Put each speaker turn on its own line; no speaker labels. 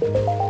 Bye.